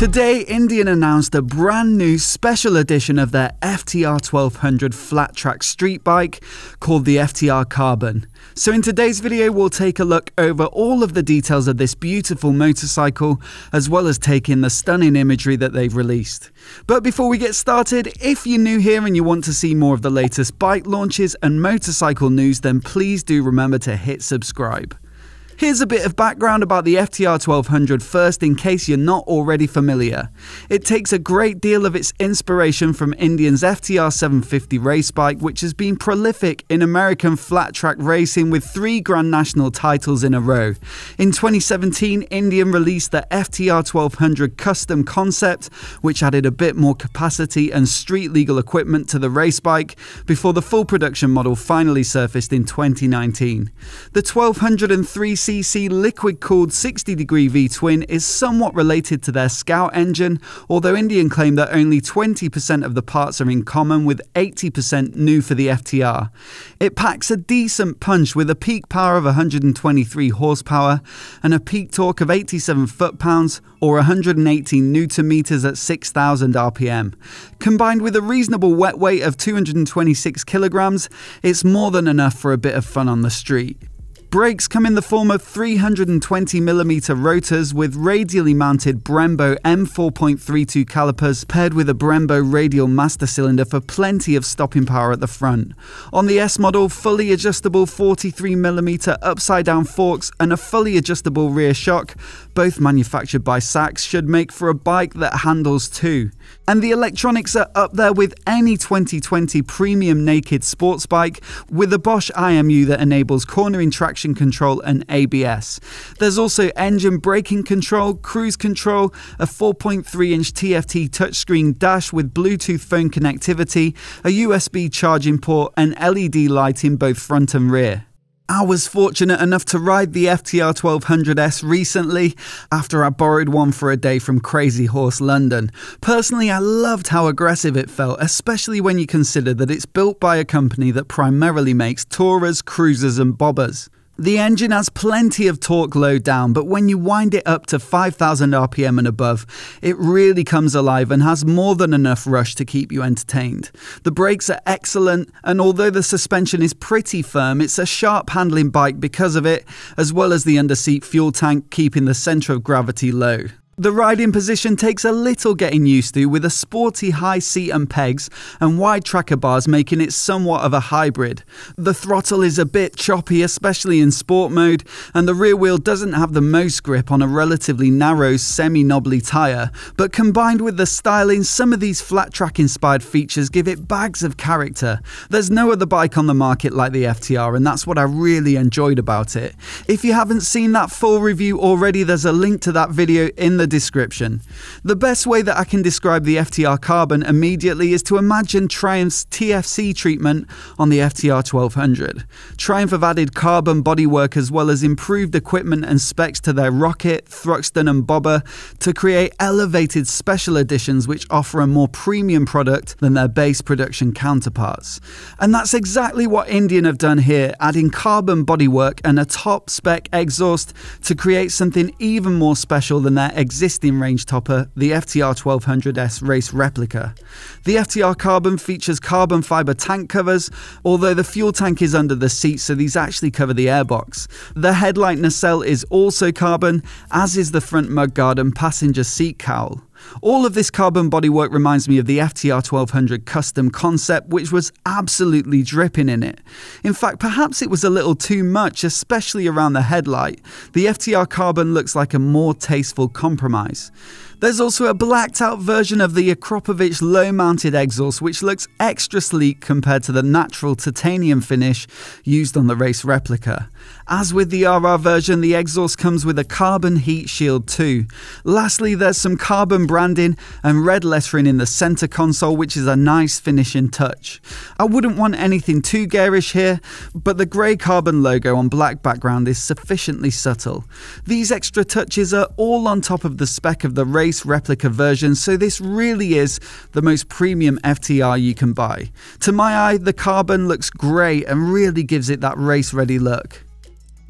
Today, Indian announced a brand new special edition of their FTR 1200 flat track street bike called the FTR Carbon. So, in today's video, we'll take a look over all of the details of this beautiful motorcycle, as well as take in the stunning imagery that they've released. But before we get started, if you're new here and you want to see more of the latest bike launches and motorcycle news, then please do remember to hit subscribe. Here's a bit of background about the FTR 1200 first in case you're not already familiar. It takes a great deal of its inspiration from Indian's FTR 750 race bike, which has been prolific in American flat track racing with three Grand National titles in a row. In 2017, Indian released the FTR 1200 custom concept, which added a bit more capacity and street legal equipment to the race bike before the full production model finally surfaced in 2019. The 1203 cc liquid cooled 60 degree V twin is somewhat related to their Scout engine, although Indian claim that only 20% of the parts are in common, with 80% new for the FTR. It packs a decent punch with a peak power of 123 horsepower and a peak torque of 87 foot pounds or 118 newton meters at 6,000 RPM. Combined with a reasonable wet weight of 226 kilograms, it's more than enough for a bit of fun on the street. Brakes come in the form of 320mm rotors with radially mounted Brembo M4.32 calipers paired with a Brembo radial master cylinder for plenty of stopping power at the front. On the S model, fully adjustable 43mm upside down forks and a fully adjustable rear shock, both manufactured by Sachs, should make for a bike that handles too. And the electronics are up there with any 2020 premium naked sports bike with a Bosch IMU that enables cornering traction traction control and ABS. There's also engine braking control, cruise control, a 4.3 inch TFT touchscreen dash with Bluetooth phone connectivity, a USB charging port, and LED light in both front and rear. I was fortunate enough to ride the FTR 1200S recently after I borrowed one for a day from Crazy Horse London. Personally, I loved how aggressive it felt, especially when you consider that it's built by a company that primarily makes tourers, cruisers, and bobbers. The engine has plenty of torque low down, but when you wind it up to 5000 RPM and above, it really comes alive and has more than enough rush to keep you entertained. The brakes are excellent, and although the suspension is pretty firm, it's a sharp handling bike because of it, as well as the underseat fuel tank keeping the centre of gravity low. The riding position takes a little getting used to with a sporty high seat and pegs and wide tracker bars making it somewhat of a hybrid. The throttle is a bit choppy, especially in sport mode, and the rear wheel doesn't have the most grip on a relatively narrow semi-knobbly tyre, but combined with the styling, some of these flat track inspired features give it bags of character. There's no other bike on the market like the FTR and that's what I really enjoyed about it. If you haven't seen that full review already, there's a link to that video in the description. The best way that I can describe the FTR Carbon immediately is to imagine Triumph's TFC treatment on the FTR 1200. Triumph have added carbon bodywork as well as improved equipment and specs to their Rocket, Thruxton, and Bobber to create elevated special editions which offer a more premium product than their base production counterparts. And that's exactly what Indian have done here, adding carbon bodywork and a top spec exhaust to create something even more special than their existing range topper, the FTR 1200S race replica. The FTR Carbon features carbon fiber tank covers, although the fuel tank is under the seat, so these actually cover the airbox. The headlight nacelle is also carbon, as is the front mudguard and passenger seat cowl. All of this carbon bodywork reminds me of the FTR 1200 custom concept, which was absolutely dripping in it. In fact, perhaps it was a little too much, especially around the headlight. The FTR carbon looks like a more tasteful compromise. There's also a blacked out version of the Akrapovic low mounted exhaust, which looks extra sleek compared to the natural titanium finish used on the race replica. As with the RR version, the exhaust comes with a carbon heat shield too. Lastly, there's some carbon branding and red lettering in the center console, which is a nice finishing touch. I wouldn't want anything too garish here, but the grey carbon logo on black background is sufficiently subtle. These extra touches are all on top of the spec of the race race replica version, so this really is the most premium FTR you can buy. To my eye, the carbon looks great and really gives it that race ready look.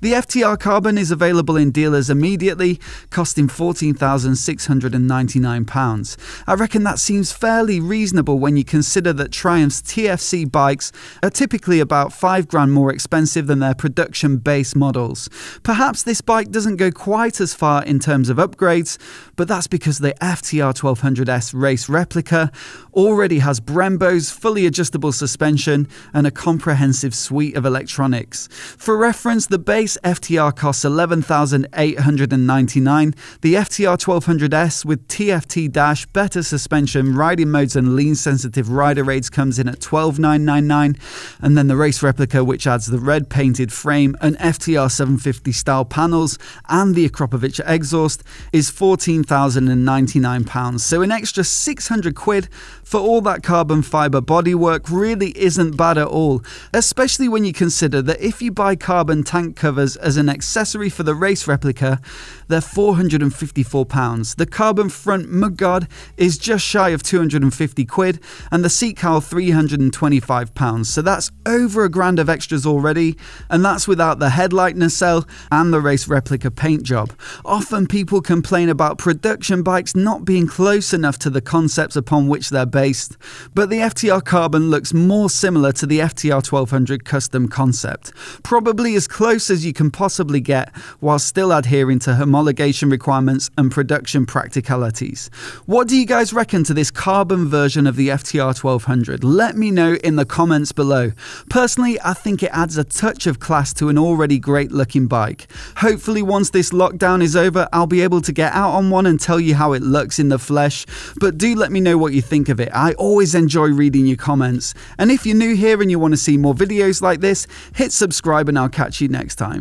The FTR Carbon is available in dealers immediately, costing £14,699. I reckon that seems fairly reasonable when you consider that Triumph's TFC bikes are typically about 5 grand more expensive than their production base models. Perhaps this bike doesn't go quite as far in terms of upgrades, but that's because the FTR 1200S race replica already has Brembo's fully adjustable suspension and a comprehensive suite of electronics. For reference, the base base FTR costs 11,899. The FTR 1200S with TFT dash, better suspension, riding modes, and lean sensitive rider aids comes in at 12,999. And then the race replica, which adds the red painted frame and FTR 750 style panels and the Akrapovic exhaust, is 14,099 pounds. So an extra 600 quid for all that carbon fiber bodywork really isn't bad at all, especially when you consider that if you buy carbon tank covers covers as an accessory for the race replica, they're £454. The carbon front mudguard is just shy of 250 quid, and the seat cowl £325. So that's over a grand of extras already, and that's without the headlight nacelle and the race replica paint job. Often people complain about production bikes not being close enough to the concepts upon which they're based, but the FTR Carbon looks more similar to the FTR 1200 custom concept, probably as close as you you can possibly get while still adhering to homologation requirements and production practicalities. What do you guys reckon to this carbon version of the FTR 1200? Let me know in the comments below. Personally, I think it adds a touch of class to an already great looking bike. Hopefully, once this lockdown is over, I'll be able to get out on one and tell you how it looks in the flesh. But do let me know what you think of it. I always enjoy reading your comments. And if you're new here and you want to see more videos like this, hit subscribe and I'll catch you next time.